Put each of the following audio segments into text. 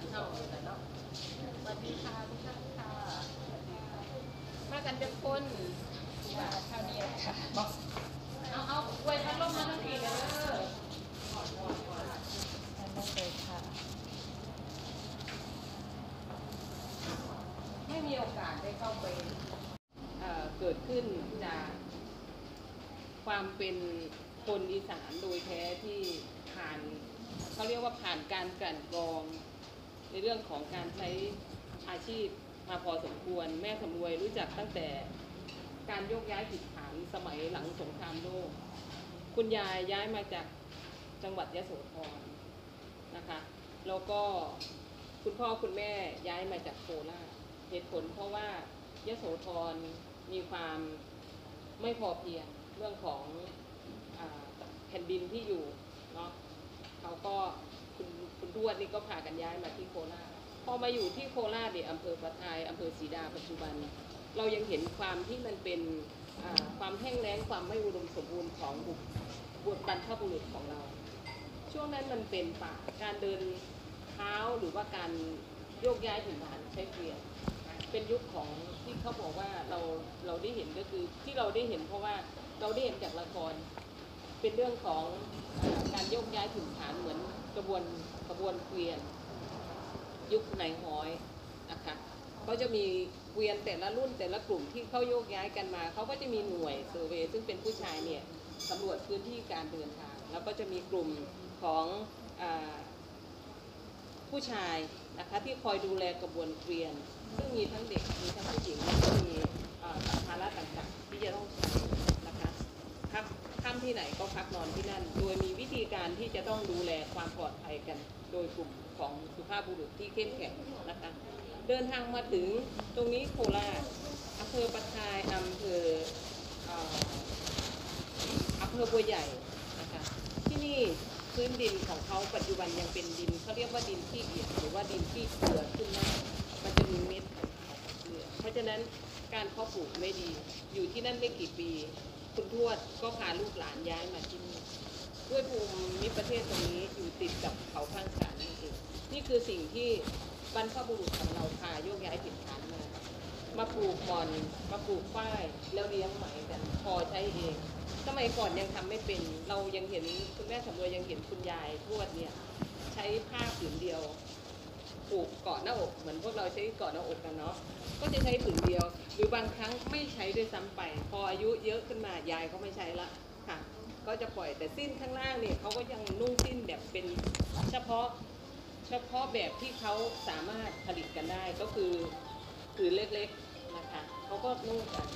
ดเข้าอยู่เนาะสวัสดีค่ะทุกท่านค่ะมากันเป็นคนค่ะเท่านี้ค่ะเอาเอาไว้พัดลมมาทั้งทีเลยเด้อนั่นเลยค่ะ ไม่มีโอกาสได้เข้าไปเเกิดขึ้นจากความเป็นคนอีสานโดยแท้ที่ผ่านเขาเรียกว่าผ่านการกลั่นกรอง ในเรื่องของการใช้อาชีพมาพอสมควร แม่สำรวยรู้จักตั้งแต่การโยกย้ายถิ่นฐานสมัยหลังสงครามโลก คุณยายย้ายมาจากจังหวัดยะโสธรนะคะแล้วก็คุณพ่อคุณแม่ย้ายมาจากโคราชเหตุผลเพราะว่ายะโสธรมีความไม่พอเพียงเรื่องของอแผ่นดินที่อยู่เนาะเขาก็ ทวดนี่ก็พากันย้ายมาที่โคราชพอมาอยู่ที่โคราชเนี่ยอำเภอประทายอำเภอศรีดาปัจจุบัน เรายังเห็นความที่มันเป็นความแห้งแล้งความไม่อุดมสมบูรณ์ของบุตรบุตรบรรพบุรุษของเรา ช่วงนั้นมันเป็นป่าการเดินเท้าหรือว่าการโยกย้ายถิ่นฐานใช้เกวียนเป็นยุคของที่เขาบอกว่าเราเราได้เห็นก็คือที่เราได้เห็นเพราะว่าเราได้เห็นจากละครเป็นเรื่องของอการโยกย้ายถิ่นฐานเหมือนกระบวน กระบวนเกวียน ยุคไหนหอยนะคะเขาจะมีเกวียนแต่ละรุ่นแต่ละกลุ่มที่เขาโยกย้ายกันมาเขาก็จะมีหน่วยเซอร์เวย์ซึ่งเป็นผู้ชายเนี่ยสำรวจพื้นที่การเดินทาง แล้วก็จะมีกลุ่มของอผู้ชายนะคะที่คอยดูแลกระบวนเกวียน ซึ่งมีทั้งเด็กมีทั้งผู้หญิงแล้วก็มีสัมภาระต่างๆที่จะต้องใช้ ค่ำที่ไหนก็พักนอนที่นั่น โดยมีวิธีการที่จะต้องดูแลความปลอดภัยกัน โดยกลุ่มของสุภาพบุรุษที่เข้มแข็งนะคะเดินทางมาถึงตรงนี้โคราชอำเภอปะทายอำเภออ่าอำเภอบัวใหญ่นะคะที่นี่พื้นดินของเขาปัจจุบันยังเป็นดินเขาเรียกว่าดินที่เอียดหรือว่าดินที่เกลือขึ้นมากมันจะมีเม็ดเกลือเพราะฉะนั้นการเพาะปลูกไม่ดีอยู่ที่นั่นไม่กี่ปี คุณทวดก็พาลูกหลานย้ายมาที่นี่ด้วยภูมิประเทศตรงนี้อยู่ติดกับเขาข้างฉานนี่เองนี่คือสิ่งที่บรรพบุรุษของเราพาโยกย้ายถิ่นฐานมามาปลูกบอน มาปลูกฝ้ายแล้วเลี้ยงไหมกันพอใช้เองสมัยก่อนยังทำไม่เป็นเรายังเห็นคุณแม่สำรวยยังเห็นคุณยายทวดเนี่ย ใช้ผ้าผืนเดียว ผูกเกาะหน้าอกเหมือนพวกเราใช้เกาะหน้าอกกันเนาะก็จะใช้ผืนเดียว หรือบางครั้งไม่ใช้ด้วยซ้ำไป พออายุเยอะขึ้นมายายก็ไม่ใช้ละค่ะ ก็จะปล่อยแต่สิ้นข้างล่างเนี่ยเขาก็ยังนุ่งสิ้นแบบเป็นเฉพาะเฉพาะแบบที่เขาสามารถผลิตกันได้ก็คือผืนเล็กๆนะคะเขาก็นุ่งกัน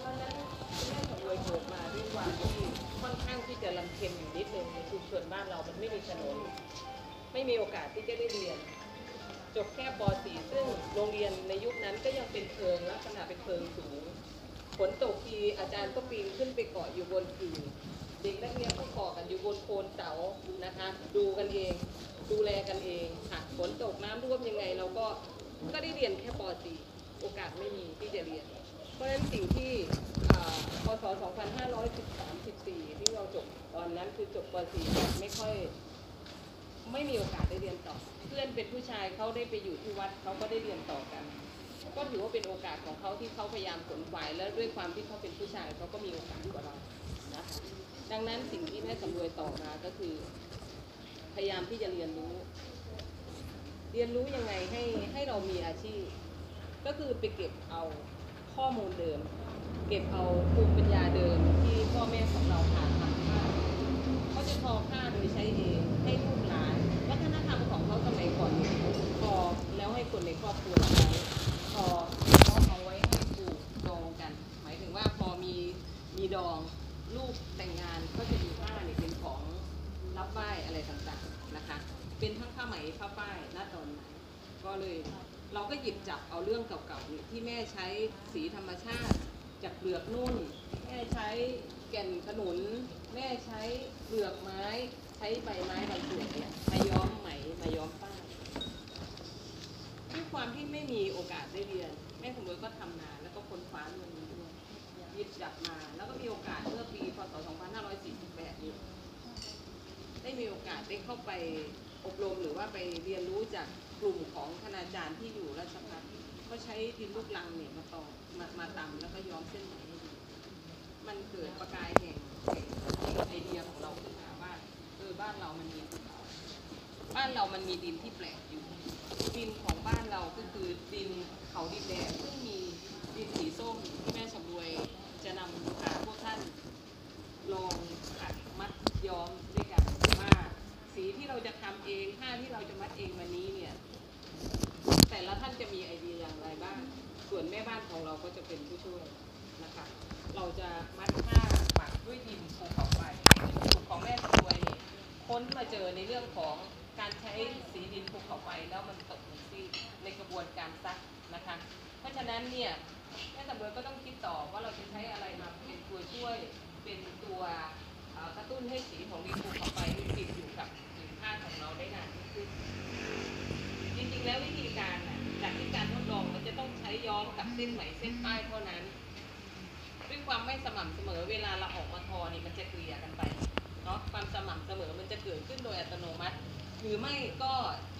เพราะฉะนั้นคุณแม่สำรวยเกิดมาด้วยความที่ค่อนข้างที่จะลำเค็มอยู่นิดนึงในชุมชนบ้านเรามันไม่มีถนนไม่มีโอกาสที่จะได้เรียน จบแค่ป .4 ซึ่งโรงเรียนในยุคนั้นก็ยังเป็นเพิงลักษณะเป็นเพิงสูงฝนตกทีอาจารย์ก็ปีนขึ้นไปเกาะอยู่บนขื่อเด็กนักเรียนก็เกาะกันอยู่บนโคนเสานะคะ ดูกันเอง ดูแลกันเองค่ะฝนตกน้ำท่วมยังไงเราก็ก็ได้เรียนแค่ป .4 โอกาสไม่มีที่จะเรียน เพราะฉะนั้นสิ่งที่พศ 2513-14ที่เราจบตอนนั้นคือจบป .4 ไม่ค่อย ไม่มีโอกาสได้เรียนต่อ เพื่อนเป็นผู้ชายเขาได้ไปอยู่ที่วัดเขาก็ได้เรียนต่อกัน ก็ถือว่าเป็นโอกาสของเขาที่เขาพยายามขนขวายและด้วยความที่เขาเป็นผู้ชายเขาก็มีโอกาสกว่าเรานะคะดังนั้นสิ่งที่แม่สำรวยต่อมาก็คือ พยายามที่จะเรียนรู้ เรียนรู้ยังไงให้ให้เรามีอาชีพ ก็คือไปเก็บเอาข้อมูลเดิม เก็บเอาภูมิปัญญาเดิมที่พ่อแม่ของเราผ่านทางมาเขาจะทอผ้าโดยใช้เองให้ลูกหลาน คนในครอบครัวใช้ทอแล้วเอาไว้ให้ปลูกดองกัน หมายถึงว่าพอมีมีดองลูกแต่งงานก็จะมีผ้าเนี่ยเป็นของรับไหว้อะไรต่างๆนะคะ เป็นทั้งผ้าไหมผ้าป้ายหน้าตอนนั้นก็เลยเราก็หยิบจับเอาเรื่องเก่าๆที่แม่ใช้สีธรรมชาติจากเปลือกนุ่น แม่ใช้แก่นขนุน แม่ใช้เปลือกไม้ ใช้ใบไม้บางส่วนเนี่ยมาย้อมไหมมาย้อมป้าย ด้วยความที่ไม่มีโอกาสได้เรียน แม่ของรวยก็ทำนาแล้วก็ค้นคว้าเรื่องนี้ด้วยหยิบจับมา แล้วก็มีโอกาสเมื่อปีพศ 2548นี้ได้มีโอกาสได้เข้าไปอบรมหรือว่าไปเรียนรู้จากกลุ่มของคณาจารย์ที่อยู่ราชพัฒเขาใช้ดินลูกลังเนี่ยมาตอมามาตำแล้วก็ย้อมเส้นไหมให้ดูมันเกิดประกายแห่งแห่งแห่งไอเดียของเราขึ้นมาว่าเออบ้านเรามันมีภูเขา บ้านเรามันมีดินที่แปลกอยู่ ดินของบ้านเราก็คือดินเขาดินแดงซึ่งมีดินสีส้มที่แม่สำรวยจะนำพาพวกท่านลองอัดมัดย้อมด้วยกันว่าสีที่เราจะทำเองผ้าที่เราจะมัดเองวันนี้เนี่ย แต่ละท่านจะมีไอเดียอย่างไรบ้าง ส่วนแม่บ้านของเราก็จะเป็นผู้ช่วยนะคะ เราจะมัดผ้าปักด้วยดินภูเขาไฟของแม่สำรวยนี่ยค้นมาเจอในเรื่องของ การใช้สีดินภูเขาไฟแล้วมันตกลงซีในกระบวนการซักนะคะ เพราะฉะนั้นเนี่ยแม่สำรวยก็ต้องคิดต่อว่าเราจะใช้อะไรมาเป็นตัวช่วยเป็นตัวกระตุ้นให้สีของดินภูเขาไฟนี่ติดอยู่กับผิวผ้าของเราได้นานขึ้นจริงๆแล้ววิธีการจากที่การทดลองมันจะต้องใช้ย้อมกับเส้นไหมเส้นป้ายเท่านั้นด้วยความไม่สม่ำเสมอเวลาเราออกมาทอนี่มันจะเกลี่ยกันไปเนาะความสม่ำเสมอมันจะเกิดขึ้นโดยอัตโนมัติ หรือไม่ก็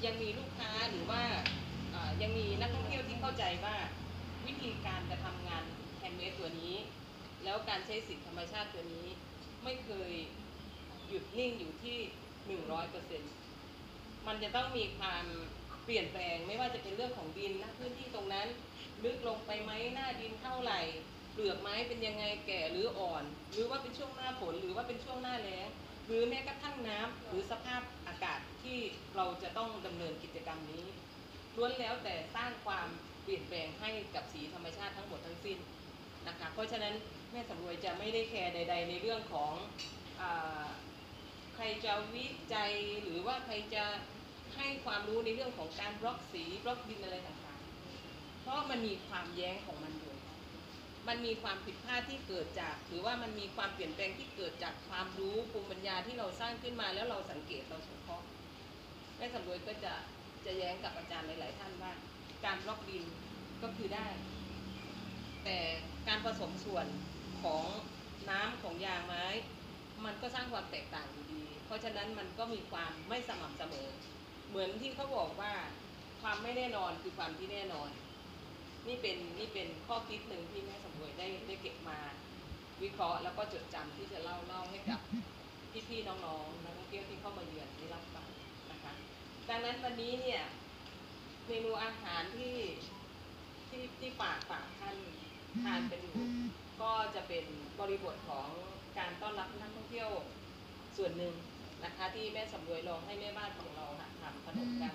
ยังมีลูกค้าหรือว่ายังมีนักท่องเที่ยวที่เข้าใจว่าวิธีการจะทำงาน handmade ตัวนี้ แล้วการใช้สีธรรมชาติตัวนี้ ไม่เคยหยุดนิ่งอยู่ที่หนึ่งร้อยเปอร์เซ็นต์มันจะต้องมีความเปลี่ยนแปลงไม่ว่าจะเป็นเรื่องของดินนะพื้นที่ตรงนั้น ลึกลงไปไหมหน้าดินเท่าไหร่เปลือกไม้เป็นยังไงแก่หรืออ่อน หรือว่าเป็นช่วงหน้าฝนหรือว่าเป็นช่วงหน้าแล้ง หรือแม้กระทั่งน้ำหรือสภาพอากาศที่เราจะต้องดำเนินกิจกรรมนี้ล้วนแล้วแต่สร้างความเปลี่ยนแปลงให้กับสีธรรมชาติทั้งหมดทั้งสิ้นนะคะเพราะฉะนั้นแม่สำรวยจะไม่ได้แคร์ใด ๆ ในเรื่องของอใครจะวิจัยหรือว่าใครจะให้ความรู้ในเรื่องของการบล็อกสีบล็อกดินอะไรต่างๆ เพราะมันมีความแย้งของมันอยู่ มันมีความผิดพลาดที่เกิดจาก หรือว่ามันมีความเปลี่ยนแปลงที่เกิดจากความรู้ภูมิปัญญาที่เราสร้างขึ้นมาแล้วเราสังเกตเราสงเคราะห์แม่สำรวยก็จะจะแย้งกับอาจารย์หลาย ๆ ท่านว่า การบล็อกดินก็คือได้ แต่การผสมส่วนของน้ำของยางไม้ มันก็สร้างความแตกต่างอยู่ดี เพราะฉะนั้นมันก็มีความไม่สม่ำเสมอ เหมือนที่เขาบอกว่าความไม่แน่นอนคือความที่แน่นอน นี่เป็นนี่เป็นข้อคิดหนึ่งที่แม่สำรวยได้ได้เก็บมาวิเคราะห์แล้วก็จดจำที่จะเล่าเล่าให้กับพี่ๆน้องๆนักท่องเที่ยวที่เข้ามาเยือนได้รับฟังนะคะ ดังนั้นวันนี้เนี่ยเมนูอาหารที่ที่ที่ฝากฝากท่านทานเป็นอยู่ก็จะเป็นบริบทของการต้อนรับนักท่องเที่ยวส่วนหนึ่งนะคะ ที่แม่สำรวยลองให้แม่บ้านของเราน่ะทำขนมกัน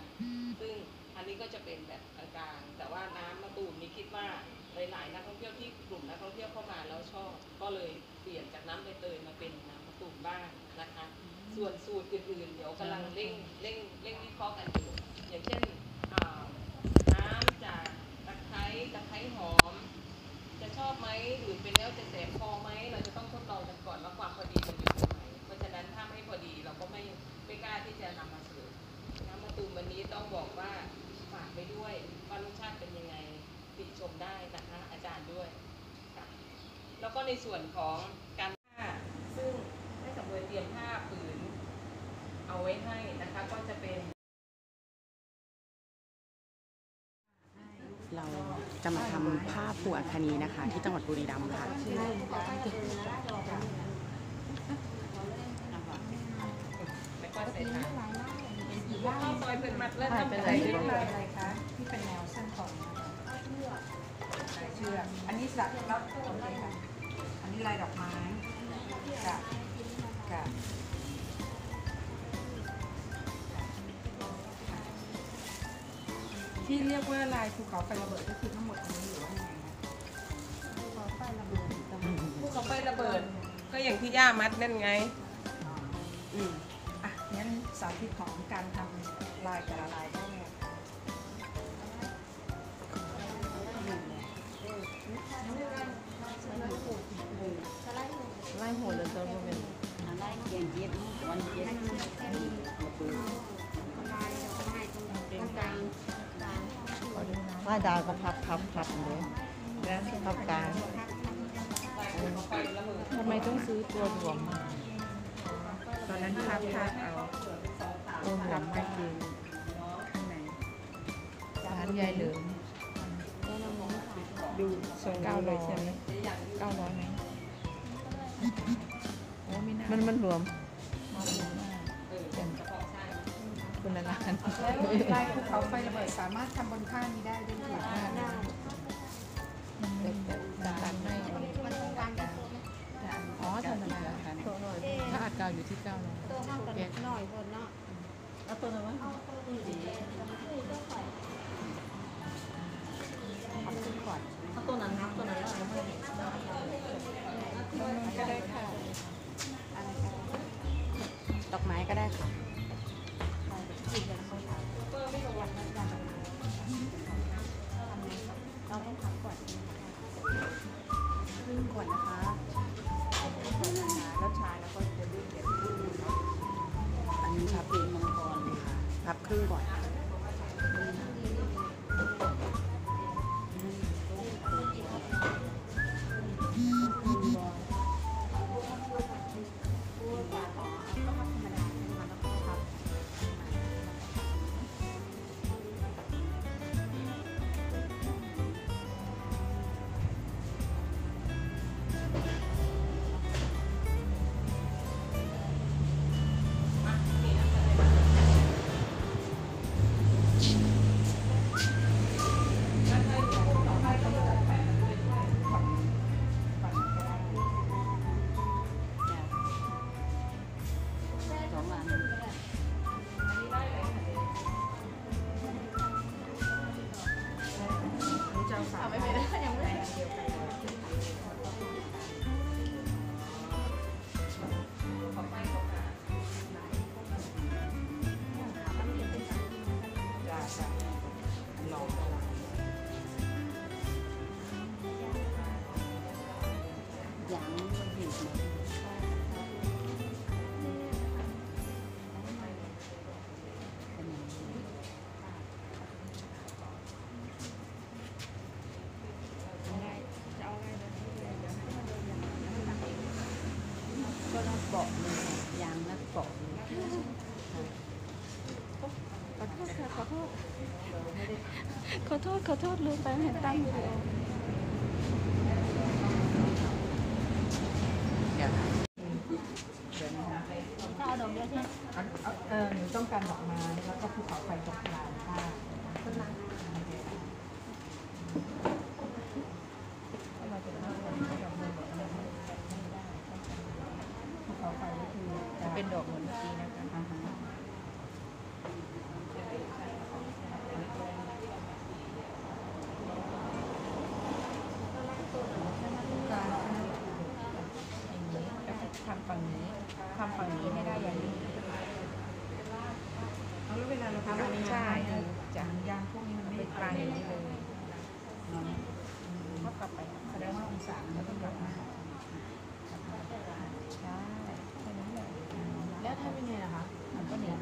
ซึ่ง อันนี้ก็จะเป็นแบบกลางๆ แต่ว่าน้ำมะตูมนี่คิดว่าหลายๆนักท่องเที่ยวที่กลุ่มนักท่องเที่ยวเข้ามาแล้วชอบ ก็เลยเปลี่ยนจากน้ำใบเตยมาเป็นน้ำมะตูมบ้างนะคะ ส่วนสูตรอื่นๆเดี๋ยวกำลังเร่งเร่งเร่งวิเคราะห์กันอยู่อย่างเช่นอ่าน้ำจากตะไคร้ตะไคร้หอม จะชอบไหมหรือเป็นแล้วจะแสบคอไหมเราจะต้องทดลองกันก่อนว่าความพอดีมันอยู่ตรงไหนเพราะฉะนั้นถ้าไม่พอดีเราก็ไม่ไม่กล้าที่จะนำมาเสิร์ฟน้ำมะตูมวันนี้ต้องบอกว่าฝากไปด้ วยว่ารสชาติเป็นยังไงติชมได้นะคะอาจารย์ด้วยค่ะแล้วก็ในส่วนของการผ้าซึ่งให้สำรวจเตรียมผ้าผืน เอาไว้ให้นะคะก็จะเป็นเราจะมาทำผ้าผูกอัคนีนะคะ ที่จังหวัดบุรีรัมย์ค่ะ แล้วก็ใส่ถาดข้าวซอยเป็นมัดแล้วทำเป็นอัไรนนี้ด้เป็นวลายยอะไรคะที่ เป็นแนวเส้นตรงนะคะลายเชือกอันนี้สักแล้วโอเคค่ะ อันนี้ลายดอกไม้กับกับที่เรียกว่าลายภูเขาไฟระเบิดก็คือทั้งหมดอันนี้หรือว่ายังไงคะภูเขาไฟระเบิดผู้เขาไฟระเบิด ก็อย่างที่ย่ามัดนั่นไง อืมอะงั้นสาธิตของการทำลายแต่ละลายได้ เลยค่ะไล่หัวเลยตัวเป็นว่าดาวก็พับพับพับเลยแล้วพับกลางทำไมต้องซื้อตัวรวมมาตอนนั้นพับพับเอาสองสามโอ้หลังไปกินข้างในร้านยายเหลิมดูทรงเก้าเลยใช่ไหมเก้าร้อยไหมโอ้ไม่น่ามันมันรวมคนละร้านแล้วลายภูเขาไฟระเบิดสามารถทำบนผ้านี้ได้ด้วยไหมแต่แต่ตัดไม่อ๋อธรรมดาถ้าอัดกาวอยู่ที่เก้าร้อยตัวห้างกันหน่อยคนเนาะเอาตัวนั้นทำขึ้นก่อนเอา ตัวนั้นนับตัวนั้นแล้วเอาไปก็ได้ค่ะดอกไม้ก็ได้ค่ะเราต้องพักก่อนครึ่งขวดนะคะแล้วชาแล้วก็จะดื่มเดี๋ยวอันนี้พับปีกมังกรเลยค่ะ พับครึ่งก่อน อโทษ ขอโทษลืมไปเห็นตั้งอยู่เดี๋ยวนะถ้าเอาดอกเดียวใช่ไหมเออหนูต้องการดอกไม้แล้วก็ภูเขาไฟตกกลางค่ะ ต้นไม้ ภูเขาไฟก็คือ จะเป็นดอกเหมือนเมื่อกี้นะคะ อ่าฮะการ อย่างนี้แล้วก็ทำฝั่งนี้ทำฝั่งนี้ให้ได้อย่างนี้ เอาแล้วเวลาเราทำอันนี้ ใช่ จะ จะ ยางพวกนี้มันไม่ เป็นปลายอย่างนี้เลยเนาะเท่ากับไปแสดงว่าองศาแล้วก็กลับมาใช่แค่นั้นแหละแล้วถ้าเป็นไงล่ะคะมันก็เนี่ย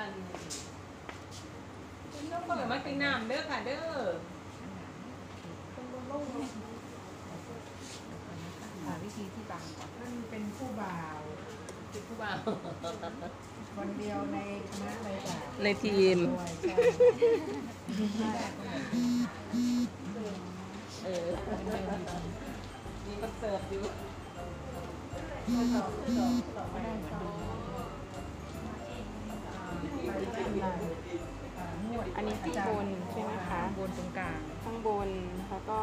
อันน้องก็เลยมากินน้ำเด้อค่ะเด้อหาวิธีที่บางก่อนท่านเป็นผู้บ่าวคุณผู้บ่าวคนเดียวในคณะเลยค่ะในทีม เออมีคอนเสิร์ตอยู่อั นนี้ข้างบนใช่ไหมคะบนตรงกลางข้างบนแล้วก็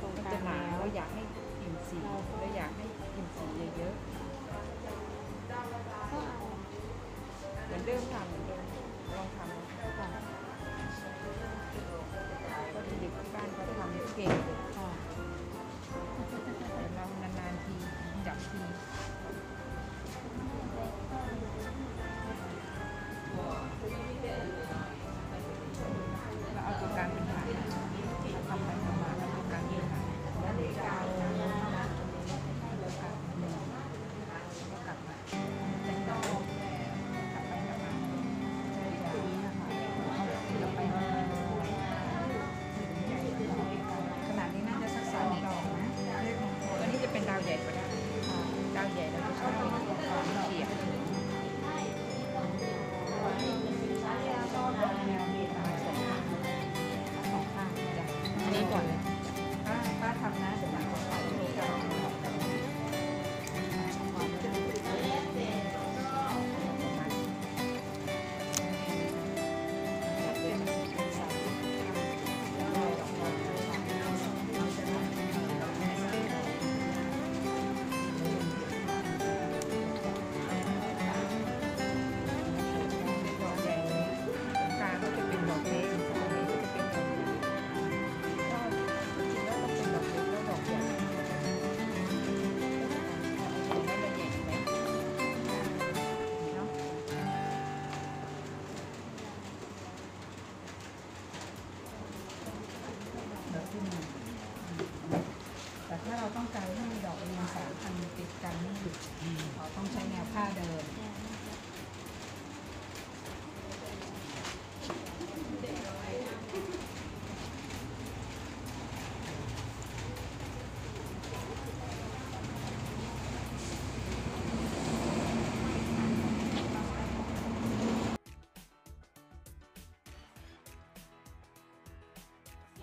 ตรงกลางหนาแล้วเราอยากให้กลิ่นสีเราอยากให้กลิ่นสีเยอะๆเหมือนเดิมค่ะเหมือนเดิมลองทำดูค่ะก็เด็กที่บ้านเขาทำเก่งเลยค่ะเรานานๆทีจับที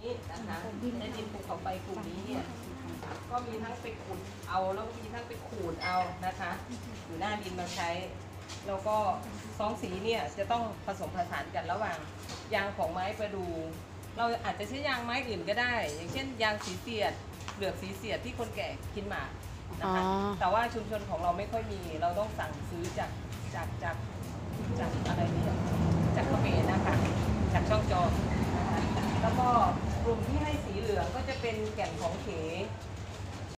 นี่นะคะในดินภูเขาไฟกลุ่มนี้เนี่ยก็มีทั้งไปขุดเอาแล้วก็มีทั้งไปขูดเอานะคะอยู่หน้าดินมาใช้ แล้วก็สองสีเนี่ยจะต้องผสมผสานกันระหว่างยางของไม้ประดู เราอาจจะใช้ยางไม้อื่นก็ได้ อย่างเช่น ยางสีเสียดเปลือกสีเสียดที่คนแก่กินหมากนะคะแต่ว่าชุมชนของเราไม่ค่อยมี เราต้องสั่งซื้อจากจากจากจากอะไรเนี่ยจากเขมรนะคะจากช่องจอนะคะแล้วก็ กลุ่มที่ให้สีเหลืองก็จะเป็นแก่นของเข